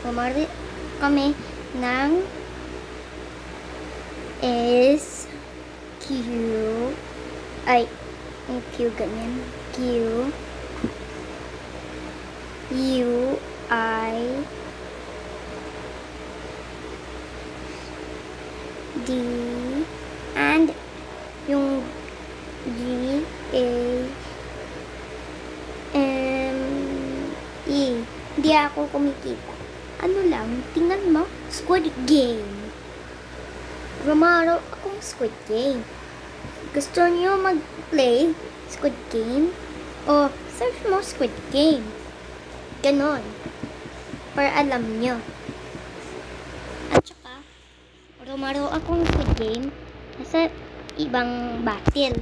Bumari kami ng S Q ay Q ganyan. Q U I D and yung G A M E. Hindi ako kumikita ano lang tingnan mo Squid Game. Romaro akong Squid Game. Gusto niyo mag-play Squid Game? O search mo Squid Game. Ganon. Para alam nyo at saka Romaro akong Squid Game nasa ibang battle.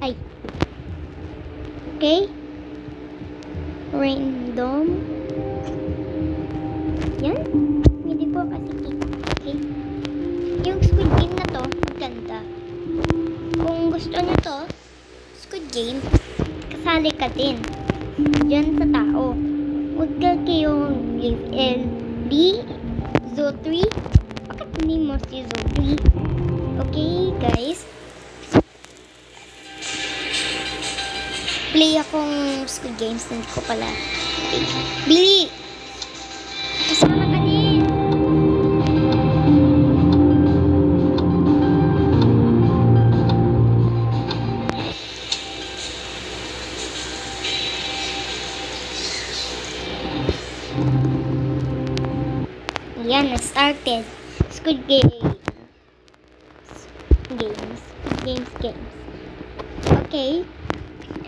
Ay. Okay? Random yan hindi po kasi kita okay yung Squid Game na to maganda. Kung gusto nyo to Squid Game kasali ka din. Dyan sa tao. Huwag ka kayong leave L B Zo 3 bakit hindi mo si Zo 3 okay guys. Play akong Squid Games. Hindi ko pala. Billy Squid Game. Games. Games, games. Okay.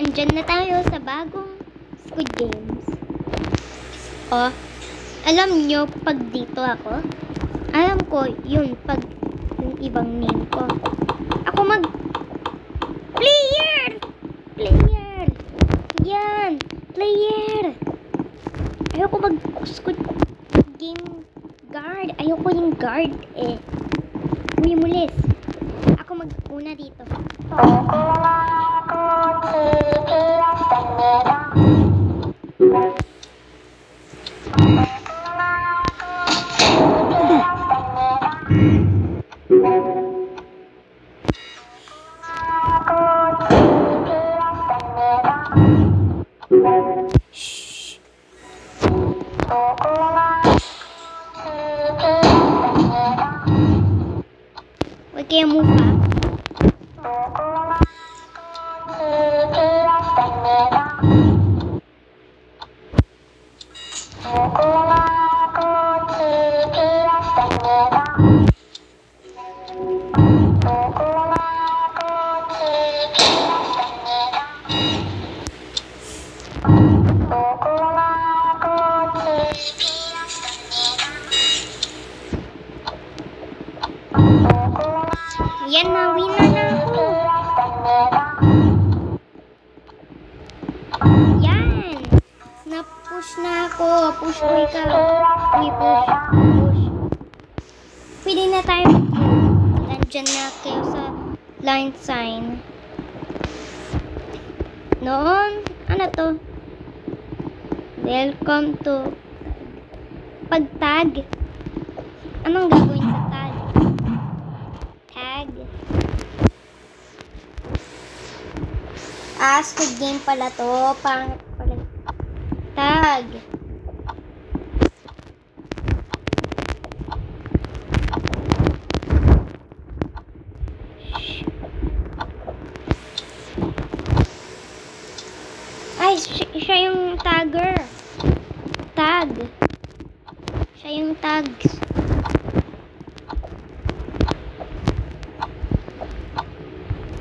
Andyan na tayo sa bagong Squid Games. Oh, alam nyo, pag dito ako, alam ko yun, pag yung ibang name ko. Ako mag... Player! Player! Yan! Player! Ayoko mag Squid Game guard. Ayoko yung guard eh. Uy, mulis. Ako mag-una dito. Shh. Huwag kayo move Na-push na ako. Push ko ikaw. Uy, push. Push. Pwede na tayo. Nandyan na kayo sa line sign. Noon, ano to? Welcome to pagtag. Anong gagawin sa tag? Tag. Ah, Squid Game pala to. Pang. Tag. Ay, si- siya yung tagger. Tag. Siya yung tags.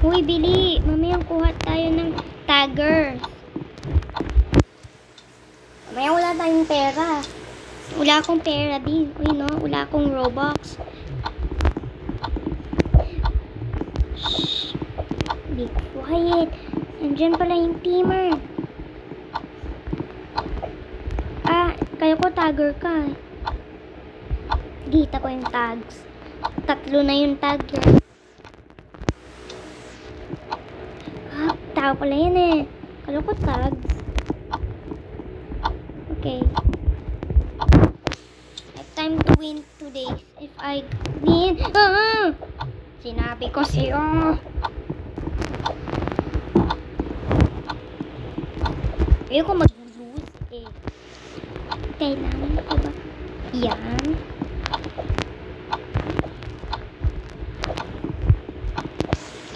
Uy, Billy, mamayang kuha tayo ng taggers. Mamaya wala tayong pera. Wala akong pera, Bill. Uy, no? Wala akong Robux. Shh. Be quiet. Nandyan pala yung teamer. Ah, kaya ko tagger ka. Kita ko yung tags. Tatlo na yung tagger. Ah, tao pala yan eh. Kala ko tags. Okay. I time to win today. If I win... Ah! Sinabi ko sa'yo. Ayoko mag-lose eh. Kailangan ko ba? Yan.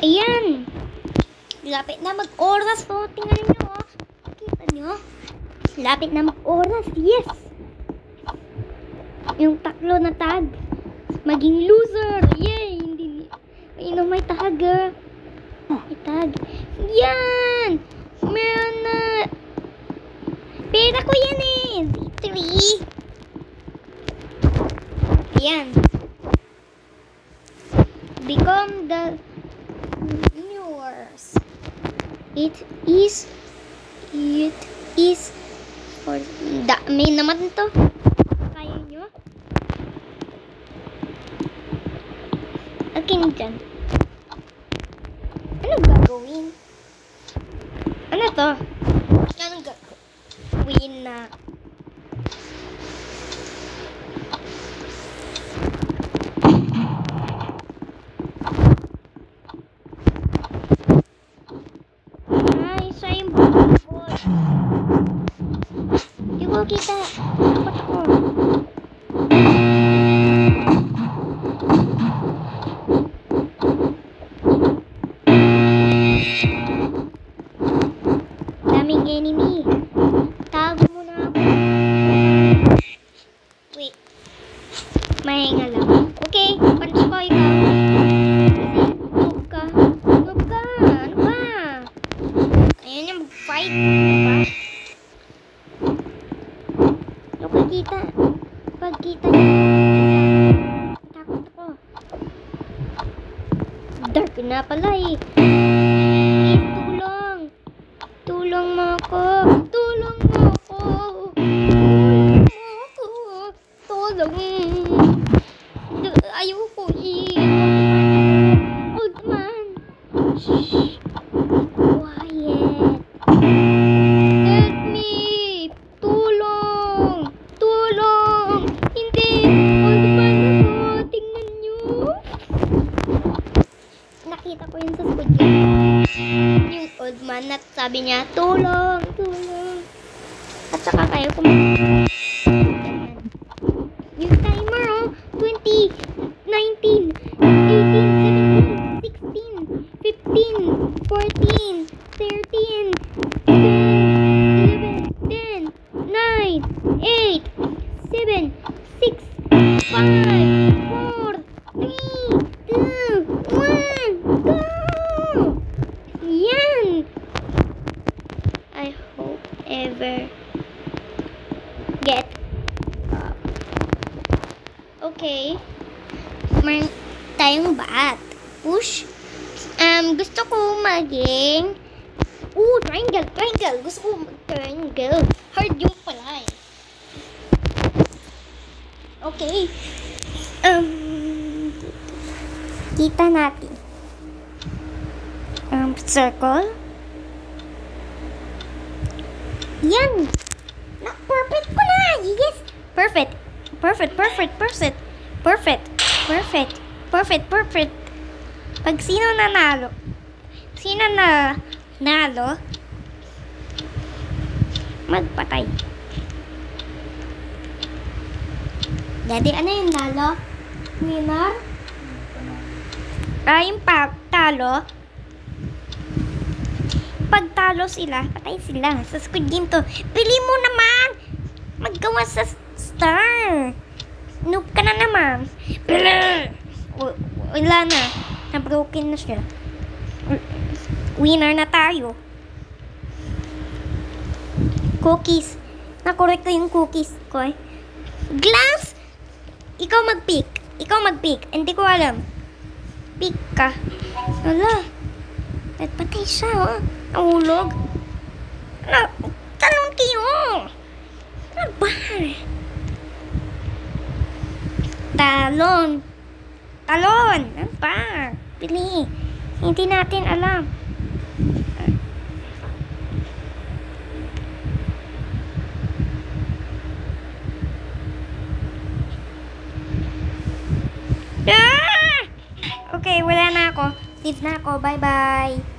Ayan! Lapit na mag-oras po. Tingnan nyo. Oh. Kita nyo? Lapit na mag-oras. Yes. Yung taklo na tag. Maging loser. Yay. Hindi. Ayun may tag. May tag. Yan. Meron na. Pera ko yan eh. Victory. Ayan. Become the viewers. It is it is for dami naman to. Kaya nyo? Akin dyan. Ano gagawin? Ano to? Anong gagawin na? Ay, siya yung bukod. Hindi ko kita. Pagkita? Pagkita niya. Takot ako. Dark na pala eh. Nakita ko yun sa Squid Game. Yung old man at sabi niya, Tulong! Tulong! At saka kayo kumain. Okay. Meron tayong bat. Push. Um, gusto ko maging... Ooh, triangle, triangle. Gusto ko mag-triangle. Hard yung pala eh. Okay. Um, kita natin. Um, circle. Yan. Na, perfect ko na. Yes. Perfect. Perfect, perfect, perfect. Perfect. Perfect. Perfect, perfect. Pag sino nanalo? Sino na nalo? Magpatay. Daddy, ano yung nalo? Winner? Ah, yung pa talo? Pag talo sila, patay sila. Sa Squid Game to. Pili mo naman! Maggawa sa star. Noob ka na naman. Wala na. Na-broken na siya. Winner na tayo. Cookies. Nakorek ko yung cookies ko eh. Glass! Ikaw mag-pick. Ikaw mag-pick. Hindi ko alam. Pick ka. Wala. Nagpatay siya, oh. Nahulog. Na, talon kayo. Ano ba? Talon. Talon. Ano ba? Pili. Hindi natin alam. Ah! Okay, wala na ako. Leave na ako. Bye-bye.